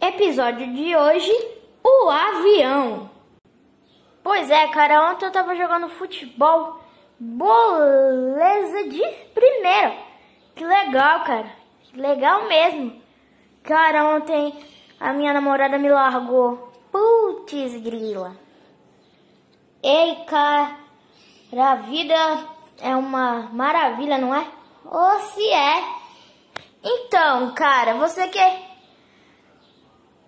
Episódio de hoje: o avião. Pois é, cara, ontem eu tava jogando futebol. Beleza de primeira. Que legal, cara. Que legal mesmo. Cara, ontem a minha namorada me largou. Putz, grila. Ei, cara, a vida é uma maravilha, não é? Ou se é. Então, cara, você que.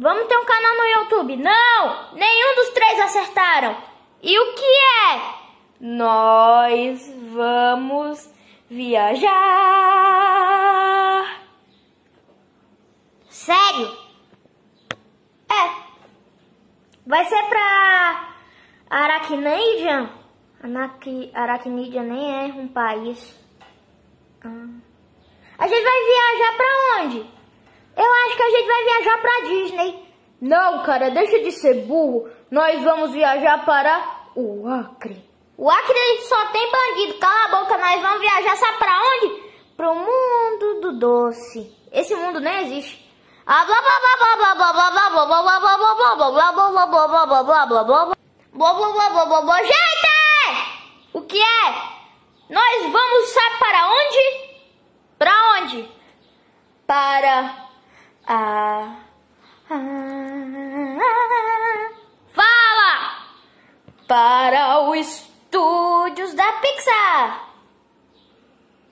Vamos ter um canal no YouTube? Não. Nenhum dos três acertaram. E o que é? Nós vamos viajar. Sério? É. Vai ser pra Aracnídea? Anac... Aracnídea nem é um país. Ah. A gente vai viajar pra onde? Eu acho que a gente vai viajar pra Disney. Não, cara, deixa de ser burro. Nós vamos viajar para o Acre. O Acre só tem bandido. Cala a boca, nós vamos viajar sabe pra onde? Pro mundo do doce. Esse mundo nem existe. Gente! O que é? Nós vamos sair para onde? Para onde? Para a Fala! Para os estúdios da Pixar.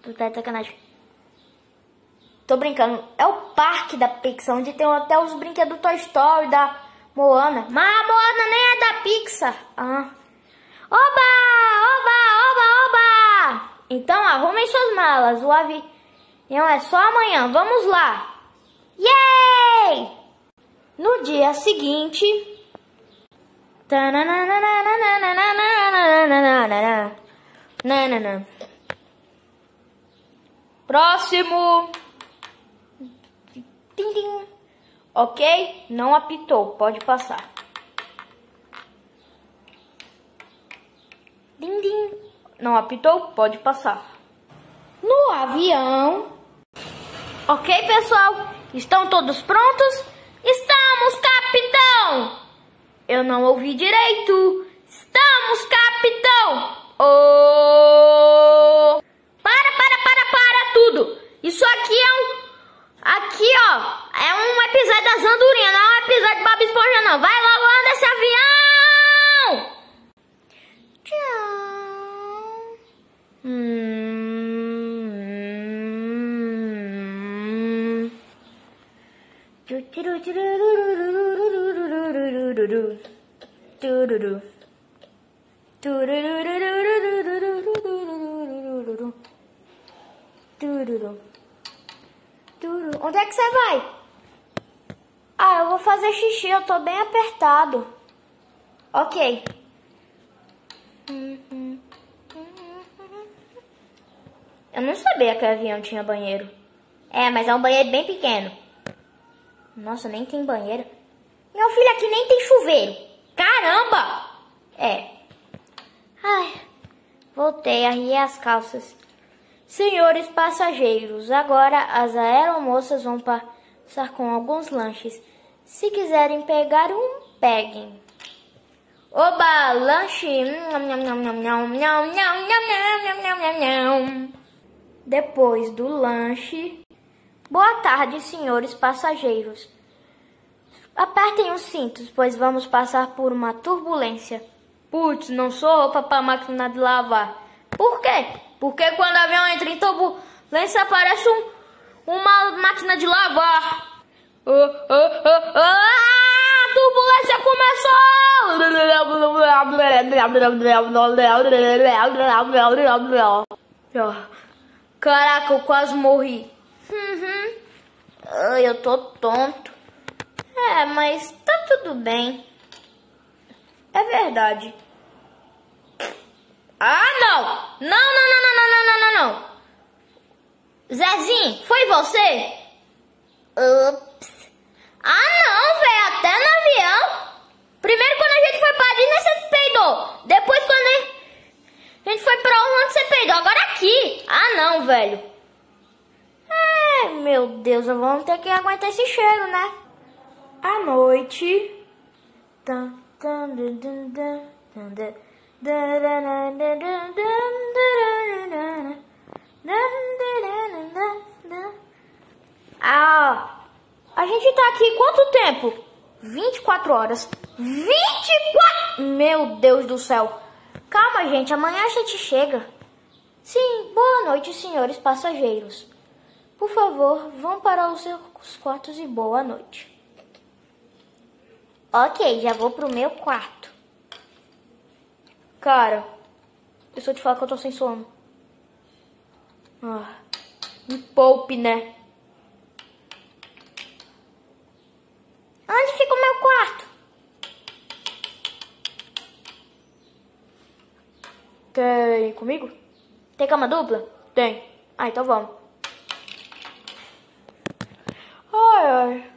Tu tá de sacanagem. Tô brincando. É o parque da Pixar, onde tem até os brinquedos do Toy Story, da Moana. Mas a Moana nem é da Pixar. Ah. Oba! Oba! Oba! Oba! Então arrumem suas malas. O avião é só amanhã. Vamos lá. Yay! No dia seguinte. Próximo. Tim, tim. Ok? Não apitou, pode passar. Din, din. Não apitou, pode passar. No avião. Ok, pessoal? Estão todos prontos? Estamos, capitão! Eu não ouvi direito. Estamos, capitão! Oh! Para, para, para, para tudo! Isso aqui é um Aqui, ó, é um episódio das andorinhas, não é um episódio de Bob Esponja, não. Vai logo, Onde é que você vai? Ah, eu vou fazer xixi, eu tô bem apertado. Ok. Eu não sabia que o avião tinha banheiro. É, mas é um banheiro bem pequeno. Nossa, nem tem banheiro. Meu filho, aqui nem tem chuveiro. Caramba! É. Ai, voltei, arriei as calças. Senhores passageiros, agora as aeromoças vão passar com alguns lanches. Se quiserem pegar um, peguem. Oba, lanche! Depois do lanche, boa tarde, senhores passageiros. Apertem os cintos, pois vamos passar por uma turbulência. Putz, não sou roupa para máquina de lavar. Por quê? Porque quando o avião entra em turbulência aparece um, uma máquina de lavar. Oh, oh, oh, oh, a turbulência começou! Caraca, eu quase morri. Uhum. Eu tô tonto. É, mas tá tudo bem. É verdade. Ah, não! Não, não, não, não, não, não, não, não. Zezinho, foi você? Ups. Ah, não, velho, até no avião. Primeiro quando a gente foi pra Disney, você peidou. Depois quando a gente foi pra onde você peidou. Agora aqui. Ah, não, velho. É, meu Deus, vamos ter que aguentar esse cheiro, né? À noite. Ah, a gente tá aqui quanto tempo? 24 horas. 24! Meu Deus do céu. Calma, gente, amanhã a gente chega. Sim, boa noite, senhores passageiros. Por favor, vão para os seus quartos e boa noite. Ok, já vou pro meu quarto. Cara, eu só te falar que eu tô sem sono. Ah, me poupe, né? Onde fica o meu quarto? Quer ir comigo? Tem cama dupla? Tem. Ah, então vamos. Ai, ai.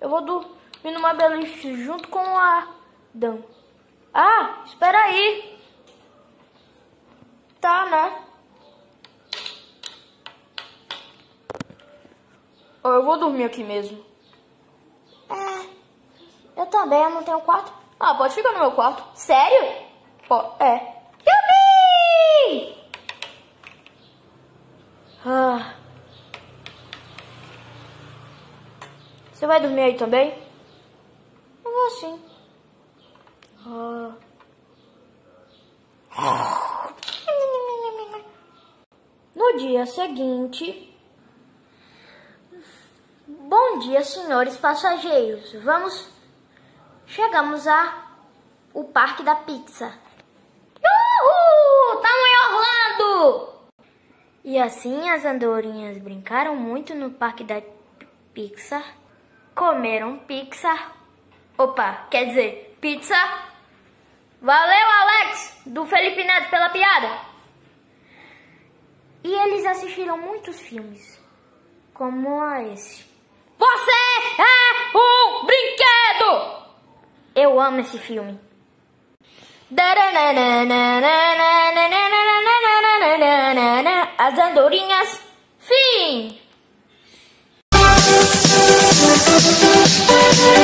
Eu vou dormir numa beliche junto com a Dan. Ah, espera aí. Tá, né? Eu vou dormir aqui mesmo. É, eu também, eu não tenho quarto. Ah, pode ficar no meu quarto. Sério? Pô, é. Yubi! Ah. Você vai dormir aí também? Eu vou sim. Ah. No dia seguinte. Bom dia, senhores passageiros. Vamos. Chegamos a o Parque da Pizza. Uhul! Tamo em Orlando! E assim as andorinhas brincaram muito no Parque da Pizza, comeram pizza. Opa, quer dizer, pizza. Valeu, Alex, do Felipe Neto, pela piada. E eles assistiram muitos filmes, como esse. Você é um brinquedo! Eu amo esse filme. As andorinhas, fim! Thank you.